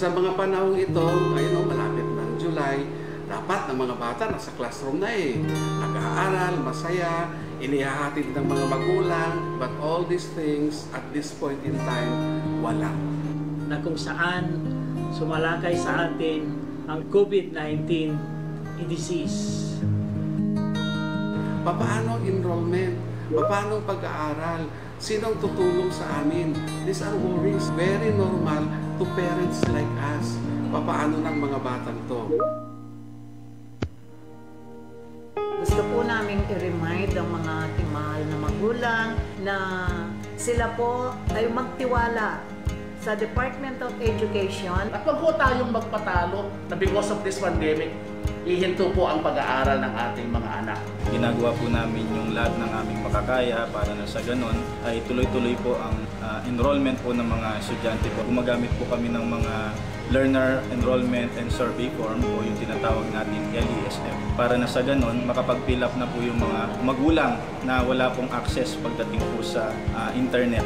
Sa mga panahong ito, ayun o, malapit ng July, dapat ng mga bata nasa classroom na eh. Nag-aaral, masaya, inihahatid ng mga magulang, but all these things at this point in time, wala. na kung saan sumalakay sa atin ang COVID-19 disease. Paano enrollment? Paano pag-aaral? Sinong tutulong sa amin? These are worries very normal to parents like us. Paano ng mga batang to? Gusto po namin i-remind ang mga ating mahal na magulang na sila po ay magtiwala sa Department of Education At wag po tayong magpatalo na because of this pandemic, ihinto po ang pag-aaral ng ating mga anak. Ginagawa po namin yung lahat ng aming makakaya para na sa ganon ay tuloy-tuloy po ang ah, enrollment po ng mga estudyante po. Gumagamit po kami ng mga Learner Enrollment and Survey Form o yung tinatawag natin LESF para na sa ganon makapag-fill up na po yung mga magulang na wala pong access pagdating po sa ah, internet.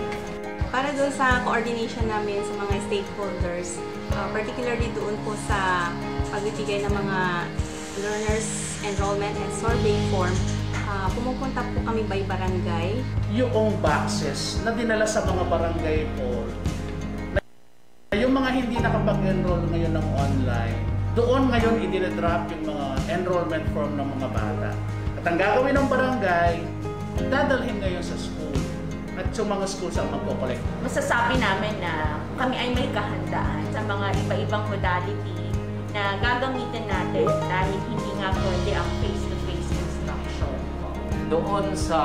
Para doon sa coordination namin sa mga stakeholders, uh, particularly doon po sa pagbibigay ng mga learners enrollment and survey form, uh, pumupunta po kami by barangay. Yung boxes na dinala sa mga barangay na yung mga hindi nakapag-enroll ngayon ng online, doon ngayon i-drop yung mga enrollment form ng mga bata. At ang gagawin ng barangay, dadalhin ngayon sa school. At yung mga schools ang magko-collect. masasabi namin na kami ay may kahandaan sa mga iba-ibang modality na gagamitin natin dahil hindi nga pwede ang face-to-face instruction. doon sa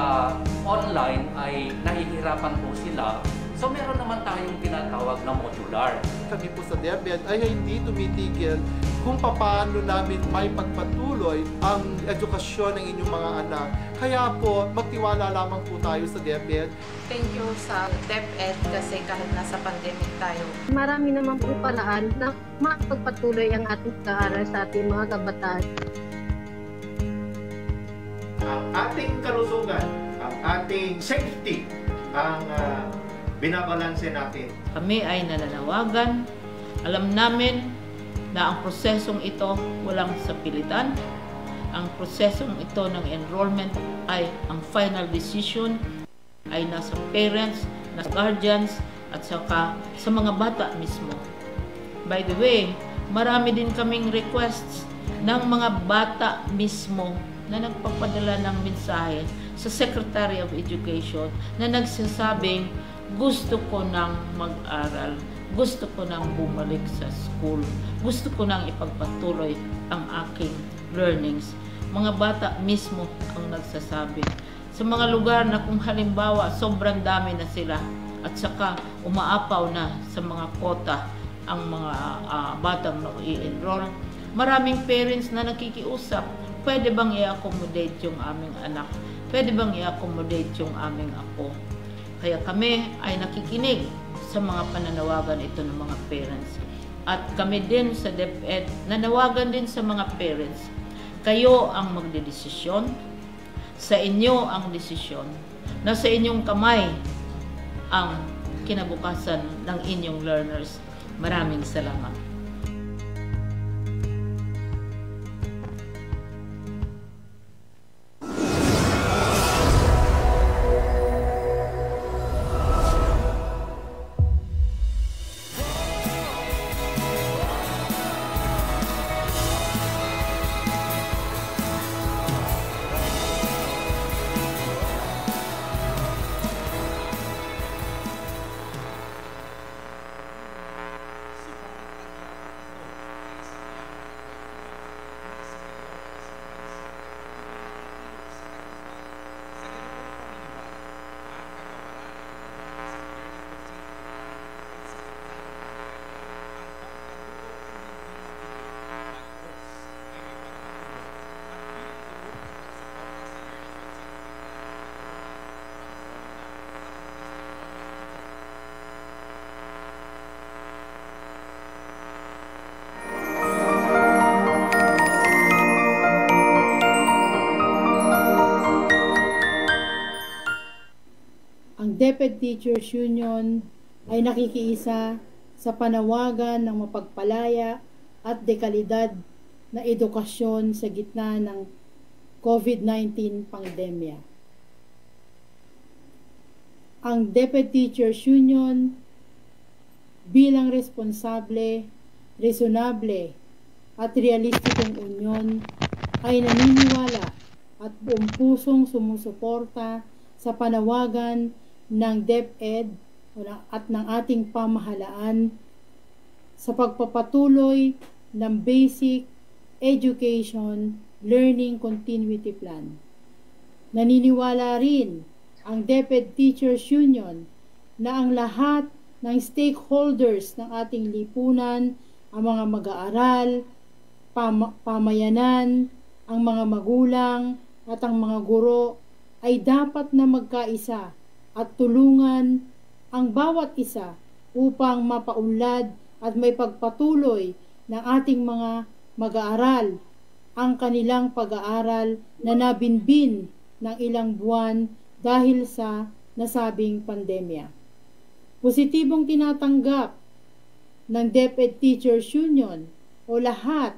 online ay nahihirapan po sila. So meron naman tayong tinatawag na modular. kami po sa DepEd ay hindi tumitigil kung paano namin may pagpatuloy ang edukasyon ng inyong mga anak. Kaya po, magtiwala lamang po tayo sa DepEd. Thank you sa DepEd kasi kahit nasa pandemic tayo, Marami naman po paraan na makapagpatuloy ang ating pag-aaral sa ating mga kabataan. ang ating kalusugan, ang ating safety, ang uh, binabalanse natin. Kami ay nananawagan. Alam namin na ang prosesong ito walang sapilitan. Ang prosesong ito ng enrollment ay ang final decision ay nasa parents, nasa guardians, at saka sa mga bata mismo. By the way, marami din kaming requests ng mga bata mismo na nagpapadala ng mensahe sa Secretary of Education na nagsasabing gusto ko nang mag-aral, gusto ko nang bumalik sa school, gusto ko nang ipagpatuloy ang aking learnings. Mga bata mismo ang nagsasabi. Sa mga lugar na kung halimbawa sobrang dami na sila at saka umaapaw na sa mga kota ang mga ah, batang na i-enroll, maraming parents na nakikiusap, pwede bang i-accommodate yung aming anak? Pwede bang i-accommodate yung aming ako? Kaya kami ay nakikinig sa mga pananawagan ito ng mga parents. At kami din sa DepEd, nanawagan din sa mga parents. Kayo ang magdedesisyon, sa inyo ang desisyon, nasa inyong kamay ang kinabukasan ng inyong learners. Maraming salamat. Ang DepEd Teachers Union ay nakikiisa sa panawagan ng mapagpalaya at dekalidad na edukasyon sa gitna ng COVID-19 pandemya. Ang DepEd Teachers Union bilang responsable, resonable at realistikong unyon ay naniniwala at buong pusong sumusuporta sa panawagan ng DepEd at ng ating pamahalaan sa pagpapatuloy ng Basic Education Learning Continuity Plan. Naniniwala rin ang DepEd Teachers Union na ang lahat ng stakeholders ng ating lipunan, ang mga mag-aaral, pam- pamayanan, ang mga magulang, at ang mga guro ay dapat na magkaisa at tulungan ang bawat isa upang mapaunlad at may pagpatuloy ng ating mga mag-aaral ang kanilang pag-aaral na nabinbin ng ilang buwan dahil sa nasabing pandemya. Positibong tinatanggap ng DepEd Teachers Union o lahat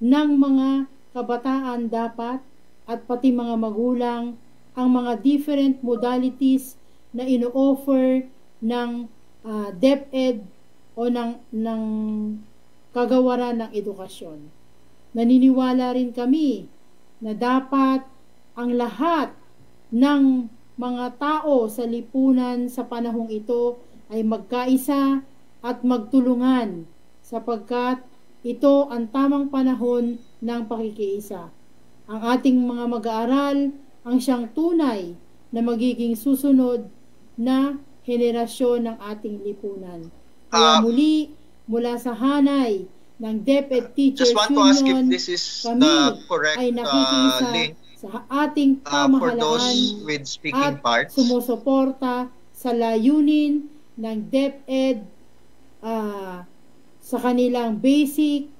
ng mga kabataan dapat at pati mga magulang ang mga different modalities na ino-offer ng ah, DepEd o ng, ng kagawaran ng edukasyon. Naniniwala rin kami na dapat ang lahat ng mga tao sa lipunan sa panahong ito ay magkaisa at magtulungan sapagkat ito ang tamang panahon ng pakikiisa. Ang ating mga mag-aaral ang siyang tunay na magiging susunod na henerasyon ng ating lipunan. Kaya Ah. muli, mula sa hanay ng DepEd Teachers Union, kami correct ay nakikiisa uh, sa ating uh, pamahalaan with at parts. sumusuporta sa layunin ng DepEd ah, sa kanilang basic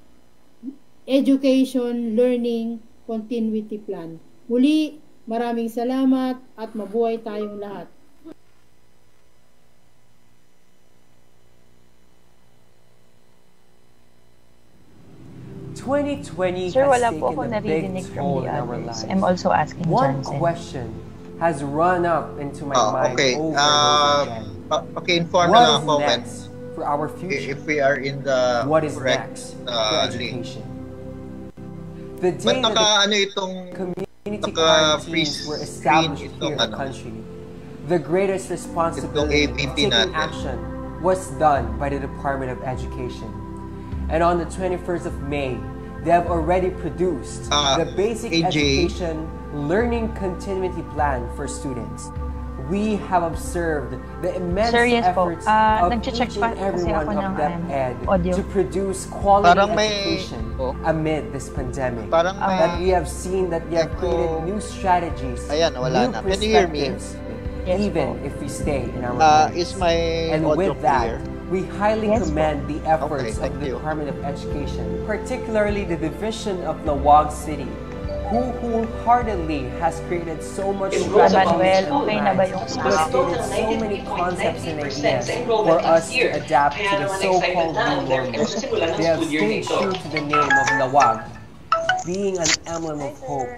education learning continuity plan. Muli, maraming salamat at mabuhay tayong lahat.2020 Sir, has wala taken po ako a big naririnig from toll the in our others. lives. I'm also asking One Johnson. question has run up into my Ah, mind okay. over Uh, and over again. pa- paki-inform What na lang is ako when next for our future? if we are in the What is correct next for uh, link. education? The Ba't day naka that ano itong the community naka quarantines were pre-screen established here in the ano? country, the greatest responsibility of ABP taking natin. action was done by the Department of Education. And on the 21st of May, they have already produced Ah, the Basic AJ. Education Learning Continuity Plan for students. We have observed the immense Sir, yes po. efforts Ah, of each and kasi every one of DepEd um, audio. to produce quality Parang may- education amid this pandemic. Parang may- that we have seen that we have created new strategies, Ayan, wala new na. Can you hear me? perspectives, even if we stay in our Uh, homes. is my and with that, clear? We highly Yes. commend the efforts Okay, of the you. Department of Education, particularly the division of Lawag City, who wholeheartedly has created so much Manuel, strategy okay na ba yung created so many concepts and ideas for us to adapt to the so-called new normal. They have stayed true to the name of Lawag, being an emblem of hope,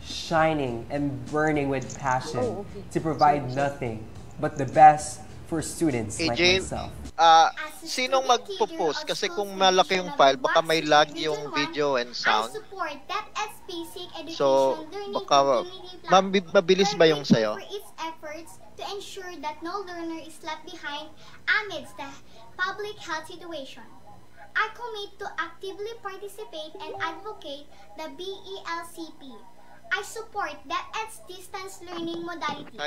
shining and burning with passion oh, to provide nothing but the best for students like AJ, myself. ah sinong magpo-post? Kasi kung malaki yung file, baka may lag yung video and sound. So, baka mabilis ba yung sayo? for its efforts to ensure that no learner is left behind amidst the public health situation. I commit to actively participate and advocate the BELCP. I support DepEd's distance learning modality.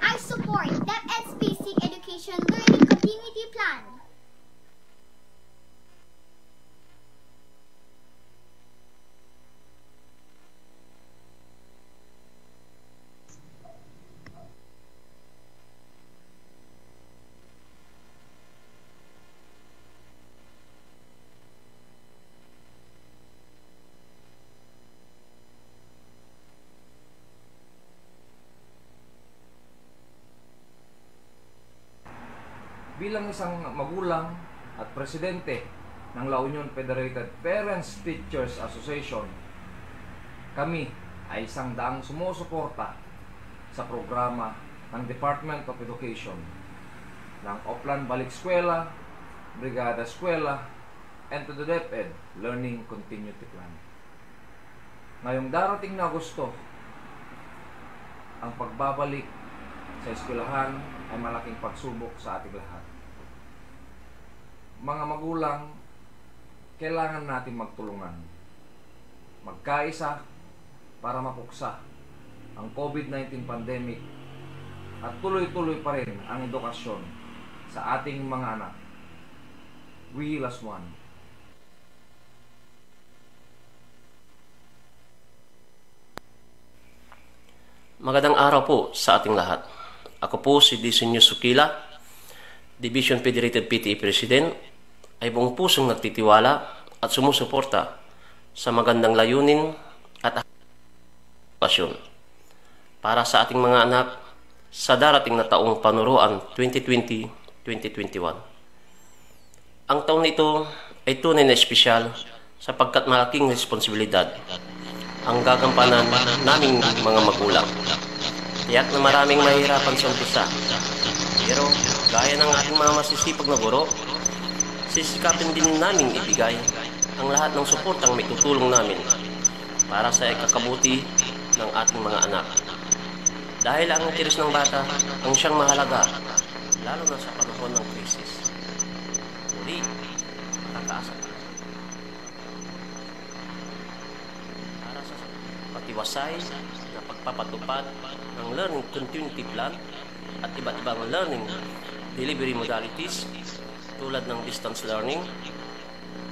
I support DepEd's basic education learning continuity plan. Bilang isang magulang, at presidente ng La Union Federated Parents Teachers Association, kami ay isang daang sumusuporta sa programa ng Department of Education ng Oplan Balik Eskwela, Brigada Eskwela, and to the DepEd Learning Continuity Plan. Ngayong darating na Agosto, ang pagbabalik sa eskwelahan ay malaking pagsubok sa ating lahat. Mga magulang, kailangan natin magtulungan. Magkaisa para mapuksa ang COVID-19 pandemic at tuloy-tuloy pa rin ang edukasyon sa ating mga anak. We as one. Magandang araw po sa ating lahat. Ako po si Disenyo Sukila, Division Federated PTA President, ay buong pusong nagtitiwala at sumusuporta sa magandang layunin at pasyon para sa ating mga anak sa darating na taong panuruan 2020-2021. Ang taon nito ay tunay na espesyal sapagkat malaking responsibilidad ang gagampanan naming mga magulang. Tiyak na maraming mahirapan sa umpisa. Pero gaya ng ating mga masisipag na guro, sisikapin din namin ibigay ang lahat ng suportang may tutulong namin para sa ikakabuti ng ating mga anak. Dahil ang interes ng bata ang siyang mahalaga, lalo na sa panahon ng krisis. Muli, nakakaasa ka. Para sa patiwasay na pagpapatupad ng Learning Continuity Plan at iba't ibang learning delivery modalities tulad ng distance learning,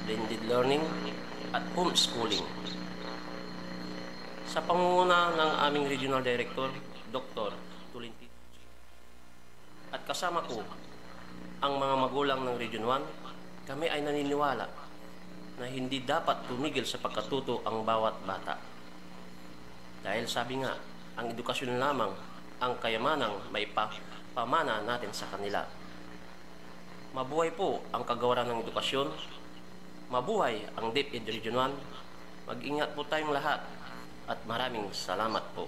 blended learning, at homeschooling. Sa pangunguna ng aming Regional Director, Dr. Tulinti. At kasama ko ang mga magulang ng Region 1, kami ay naniniwala na hindi dapat tumigil sa pagkatuto ang bawat bata. Dahil sabi nga, ang edukasyon lamang ang kayamanang may pa pamana natin sa kanila. Mabuhay po ang kagawaran ng edukasyon. Mabuhay ang DepEd Region 1. Mag-ingat po tayong lahat at maraming salamat po.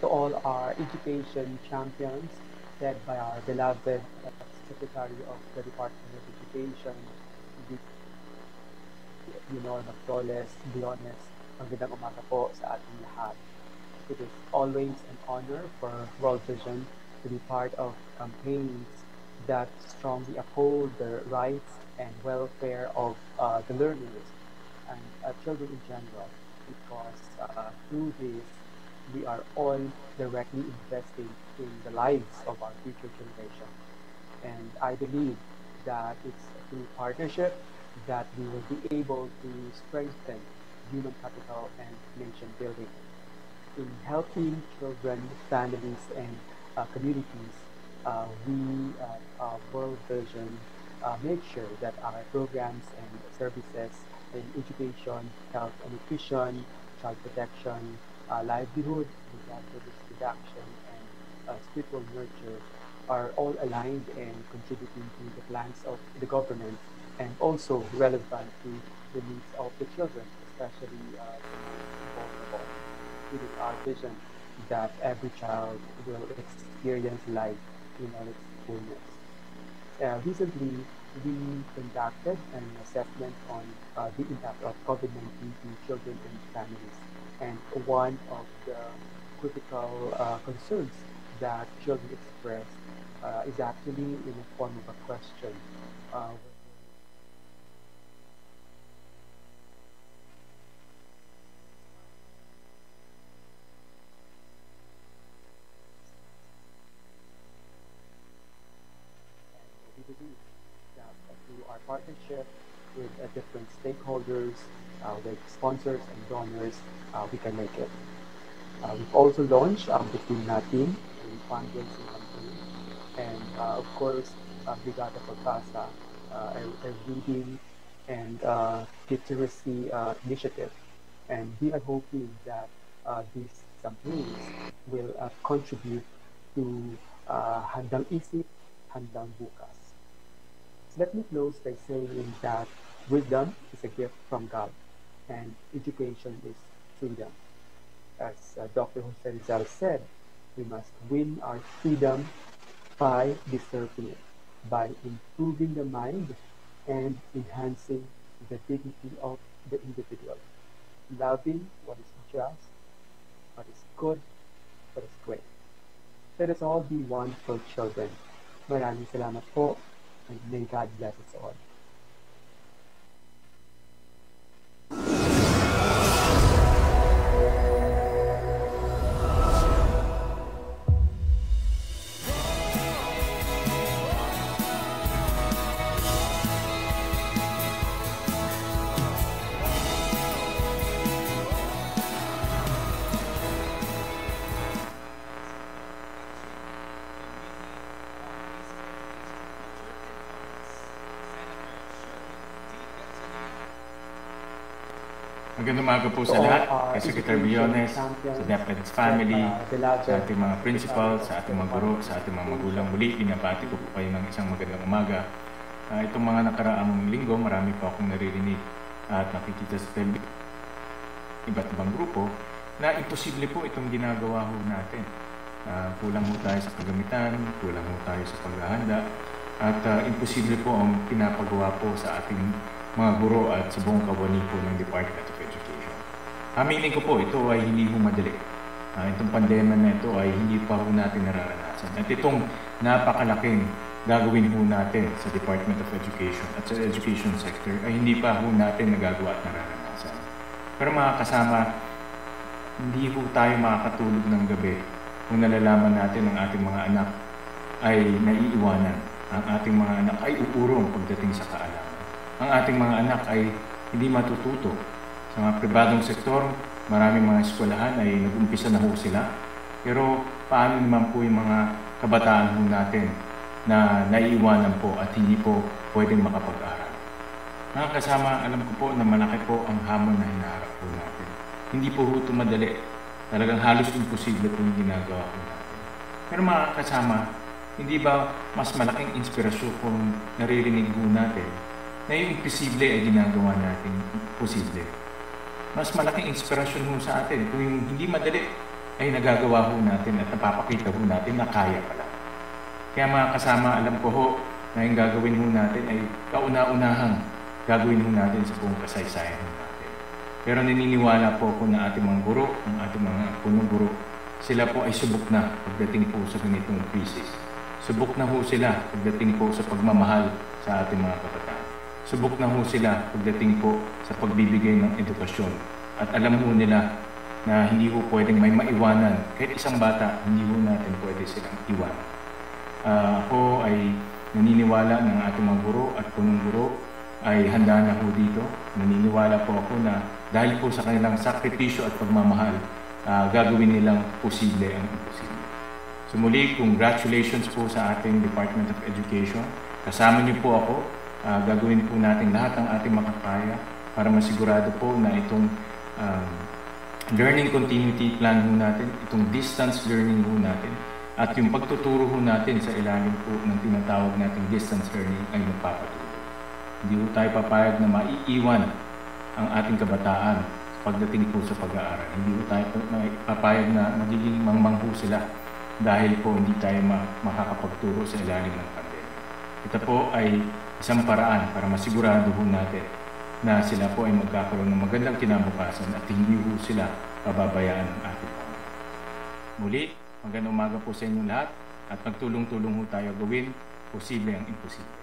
to all our education champions, led by our beloved Secretary of the Department of Education, Leonor Magdoles, Biones, magandang umaga po sa ating lahat. It is always an honor for World Vision to be part of campaigns that strongly uphold the rights and welfare of uh, the learners and uh, children in general because uh, through this we are all directly investing in the lives of our future generation. And I believe that it's through partnership that we will be able to strengthen human capital and nation building. In helping children, families, and uh, communities, uh, we uh, World Vision uh, make sure that our programs and services in education, health and nutrition, child protection, uh, livelihood, disaster risk reduction, and uh, spiritual nurture are all aligned and contributing to the plans of the government and also relevant to the needs of the children, especially uh, vulnerable. It is our vision that every child will experience life in all its fullness. Uh, recently, we conducted an assessment on uh, the impact of COVID-19 to children and families and one of the critical uh, concerns that children express uh, is actually in the form of a question. Uh, through our partnership with uh, different stakeholders, uh, with sponsors and donors, uh, we can make it. Uh, we've also launched um, the Team Fundraising campaign. And uh, of course, uh, Brigada uh, a, a reading and uh, literacy uh, initiative. And we are hoping that uh, these campaigns will uh, contribute to uh, Handang Isip, Handang Bukas. Let me close by saying that wisdom is a gift from God and education is freedom. As uh, Dr. Jose Rizal said, we must win our freedom by deserving it, by improving the mind and enhancing the dignity of the individual, loving what is just, what is good, what is great. Let us all be one for children. Maraming salamat po and may God bless us all. Our kay Secretary champions, sa DepEd's family, uh, sa ating mga principal, sa ating mga guro, sa ating mga magulang. Muli, binabati ko po kayo ng isang magandang umaga. Ah, itong mga nakaraang linggo, marami pa akong naririnig at nakikita sa television iba't ibang grupo na imposible po itong ginagawa ho natin. Ah, kulang ho tayo sa kagamitan, kulang ho tayo sa paghahanda, at ah, imposible po ang pinapagawa po sa ating mga guro at sa buong kawani po ng Department of. Aminin ko po, ito ay hindi po madali. Ah, itong pandemya na ito ay hindi pa po natin nararanasan. At itong napakalaking gagawin po natin sa Department of Education at sa education sector ay hindi pa po natin nagagawa at nararanasan. Pero mga kasama, hindi po tayo makakatulog ng gabi kung nalalaman natin ang ating mga anak ay naiiwanan. Ang ating mga anak ay uurong pagdating sa kaalaman. Ang ating mga anak ay hindi matututo. Sa mga pribadong sektor, maraming mga eskwelahan ay nag-umpisa na ho sila. Pero paano naman po yung mga kabataan ho natin na naiiwanan po at hindi po pwedeng makapag-aral? Mga kasama, alam ko po na malaki po ang hamon na hinaharap po natin. Hindi po ho ito madali. Talagang halos imposible po yung ginagawa po natin. Pero mga kasama, hindi ba mas malaking inspirasyon kung naririnig po natin na yung imposible ay ginagawa natin posible? Mas malaking inspirasyon ho sa atin kung yung hindi madali ay nagagawa ho natin at napapakita ho natin na kaya pala. Kaya mga kasama, alam ko ho na yung gagawin ho natin ay kauna-unahang gagawin ho natin sa buong kasaysayan ho natin. Pero naniniwala po ako na ating mga guro, ang ating mga punong guro, sila po ay subok na pagdating po sa ganitong krisis. Subok na ho sila pagdating po sa pagmamahal sa ating mga kabataan. Subok na ho sila pagdating po sa pagbibigay ng edukasyon. At alam ho nila na hindi ho pwedeng may maiwanan. Kahit isang bata, hindi ho natin pwede silang iwanan. Ah, ako ay naniniwala ng ating mga guro at punong guro ay handa na ho dito. Naniniwala po ako na dahil po sa kanilang sakripisyo at pagmamahal, ah, gagawin nilang posible ang imposible. So muli, congratulations po sa ating Department of Education. Kasama niyo po ako. Ah, gagawin po natin lahat ng ating makakaya para masigurado po na itong um, learning continuity plan ho natin, itong distance learning ho natin, at yung pagtuturo ho natin sa ilalim po ng tinatawag nating distance learning ay magpapatuloy. Hindi ho tayo papayag na maiiwan ang ating kabataan pagdating po sa pag-aaral. Hindi ho tayo papayag na magiging mangmang ho sila dahil po hindi tayo ma- makakapagturo sa ilalim ng pandemya. Ito po ay isang paraan para masigurado ho natin na sila po ay magkakaroon ng magandang kinabukasan at hindi ho sila pababayaan ng ating Panginoon. Muli, magandang umaga po sa inyo lahat at magtulong-tulong ho tayo gawin posible ang imposible.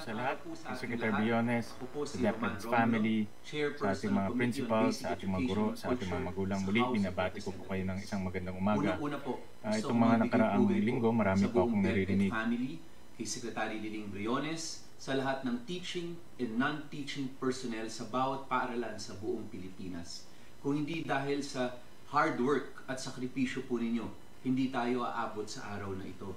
Sa lahat. Sa Secretary. Briones, sa Romeo, family, sa ating mga principals, sa ating mga guro, sa ating mga magulang. Muli, binabati ko po kayo ng isang magandang umaga. Gusto itong mga nakaraang linggo, marami po akong naririnig. kay Secretary Liling Briones, sa lahat ng teaching and non-teaching personnel sa bawat paaralan sa buong Pilipinas. Kung hindi dahil sa hard work at sakripisyo po ninyo, hindi tayo aabot sa araw na ito.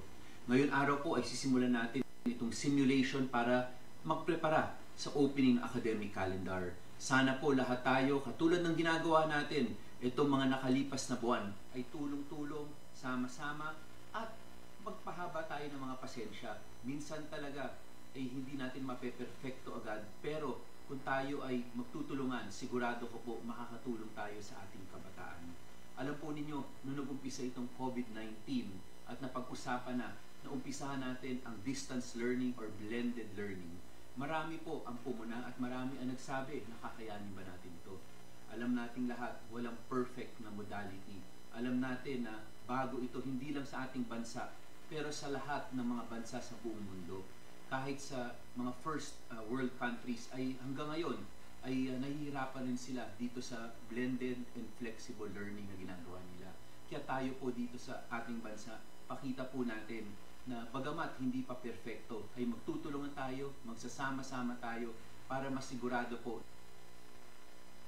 Ngayon araw po ay sisimulan natin itong simulation para magprepara sa opening academic calendar. Sana po lahat tayo, katulad ng ginagawa natin, itong mga nakalipas na buwan, ay tulong-tulong, sama-sama, at magpahaba tayo ng mga pasensya. Minsan talaga ay hindi natin mape-perfecto agad, pero kung tayo ay magtutulungan, sigurado ko po makakatulong tayo sa ating kabataan. Alam po ninyo, nung nag-umpisa itong COVID-19 at napag-usapan na na umpisahan natin ang distance learning or blended learning, marami po ang pumuna at marami ang nagsabi na kakayanin ba natin ito. Alam nating lahat, walang perfect na modality. Alam natin na bago ito hindi lang sa ating bansa, pero sa lahat ng mga bansa sa buong mundo. Kahit sa mga first uh, world countries ay hanggang ngayon ay uh, nahihirapan rin sila dito sa blended and flexible learning na ginagawa nila. Kaya tayo po dito sa ating bansa, pakita po natin na bagamat hindi pa perfecto, ay magtutulungan tayo, magsasama-sama tayo para masigurado po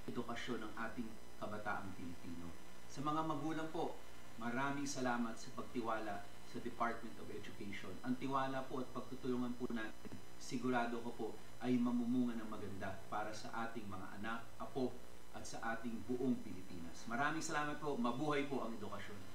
edukasyon ng ating kabataang Pilipino. Sa mga magulang po, maraming salamat sa pagtiwala sa Department of Education. Ang tiwala po at pagtutulungan po natin, sigurado ko po ay mamumunga ng maganda para sa ating mga anak, apo, at sa ating buong Pilipinas. Maraming salamat po. Mabuhay po ang edukasyon.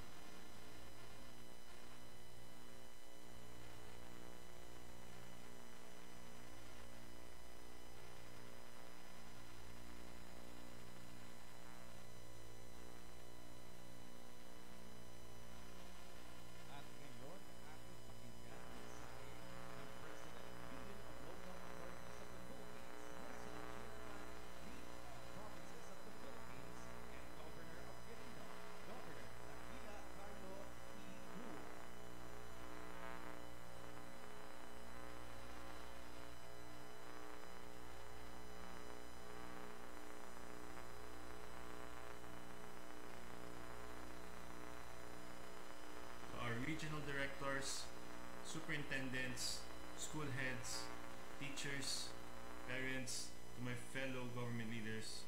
Fellow government leaders,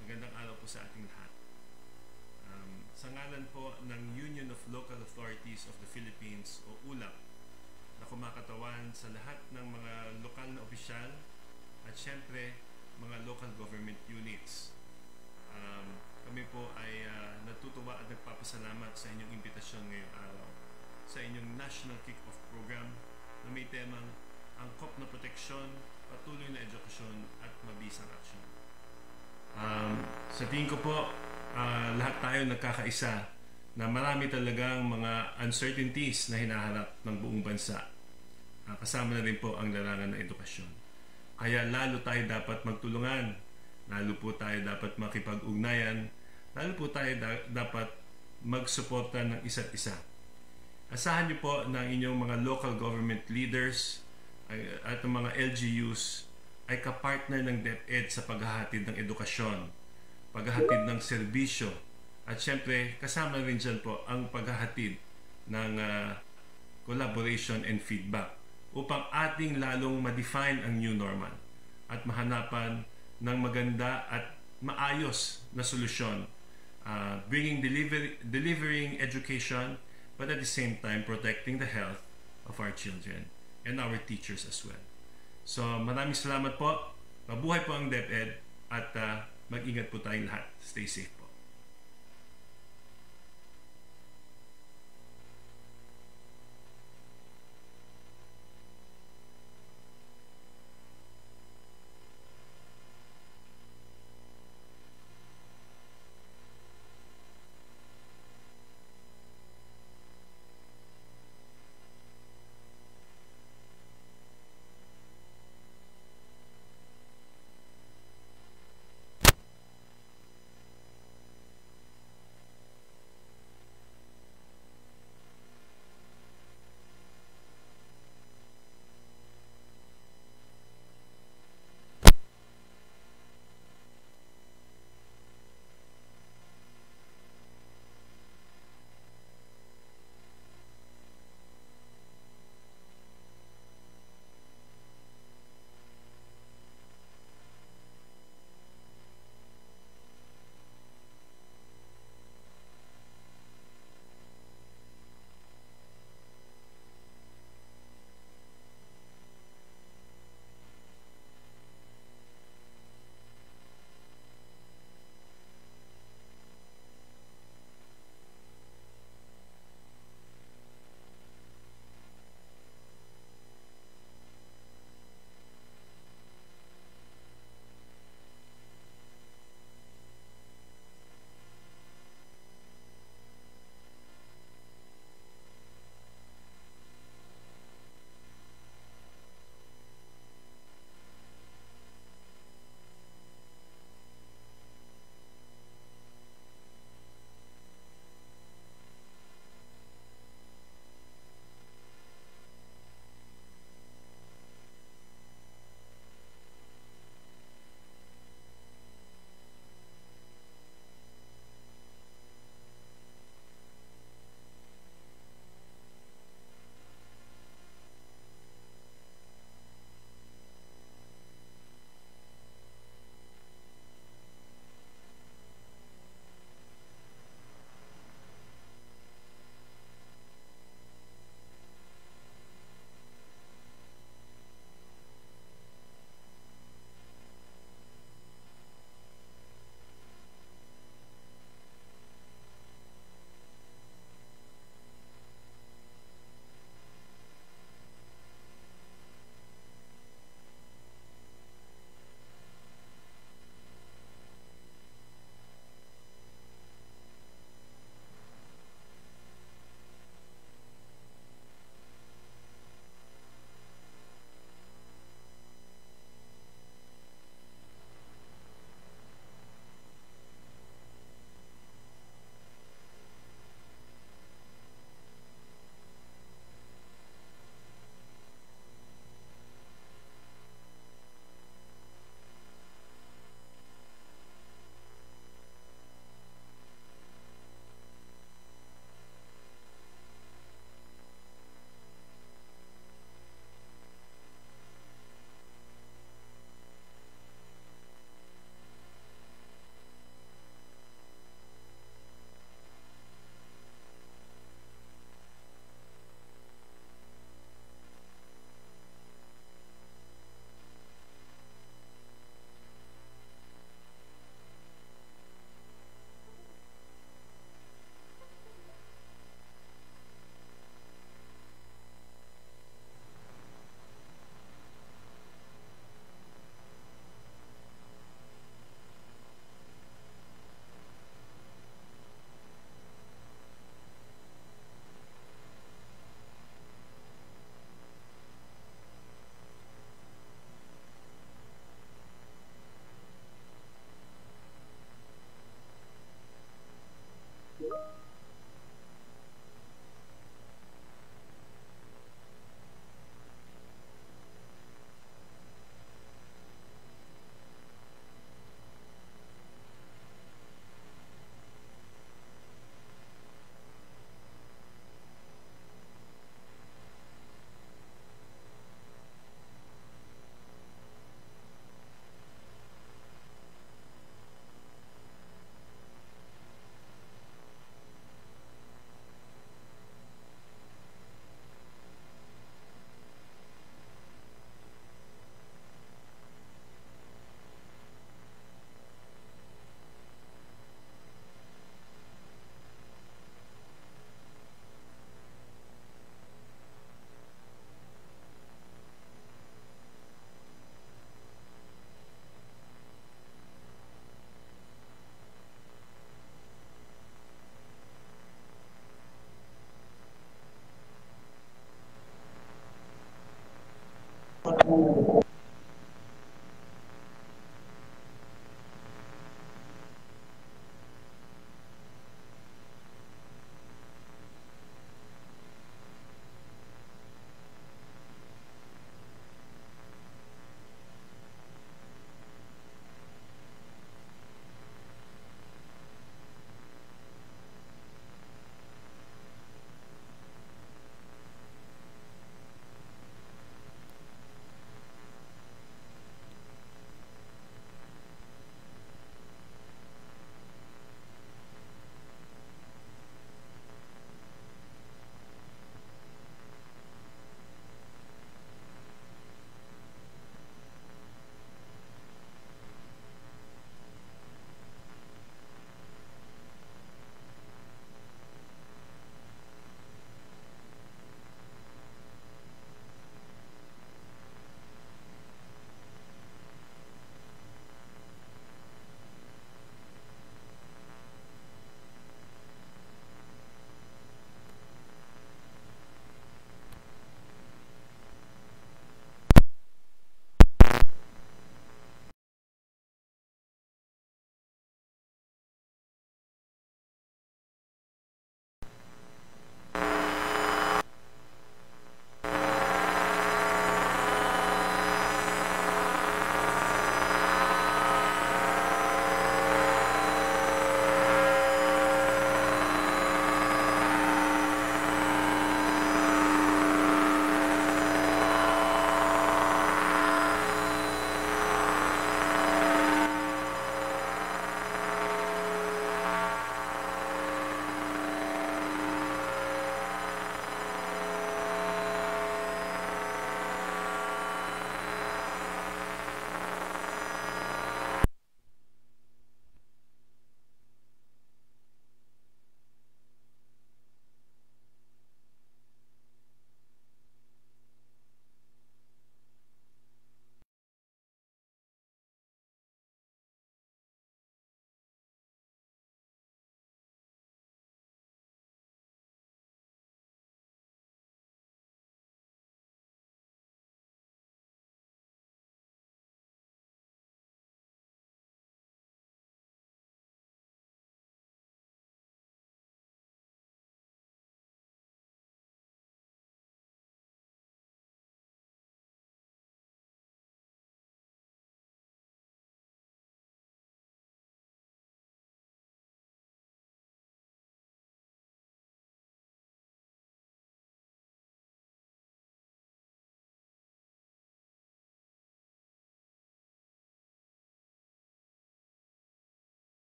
magandang araw po sa ating lahat. Um, sa ngalan po ng Union of Local Authorities of the Philippines o ULAP na kumakatawan sa lahat ng mga lokal na opisyal at syempre mga local government units. Um, kami po ay ah, natutuwa at nagpapasalamat sa inyong imbitasyon ngayong araw sa inyong National Kick-Off Program na may temang angkop na proteksyon, patuloy na edukasyon at mabisang aksyon. Um, sa tingin ko po, ah, lahat tayo nagkakaisa na marami talagang mga uncertainties na hinaharap ng buong bansa. Ah, kasama na rin po ang larangan ng edukasyon. Kaya lalo tayo dapat magtulungan, lalo po tayo dapat makipag-ugnayan, lalo po tayo da- dapat magsuporta ng isa't isa. Asahan niyo po ng inyong mga local government leaders ay, at ng mga LGUs ay kapartner ng DepEd sa paghahatid ng edukasyon, paghahatid ng serbisyo, at syempre kasama rin dyan po ang paghahatid ng ah, collaboration and feedback upang ating lalong ma-define ang new normal at mahanapan ng maganda at maayos na solusyon uh, bringing deliver, delivering education but at the same time protecting the health of our children and our teachers as well. So maraming salamat po. Mabuhay po ang DepEd at uh, mag-ingat po tayong lahat. Stay safe.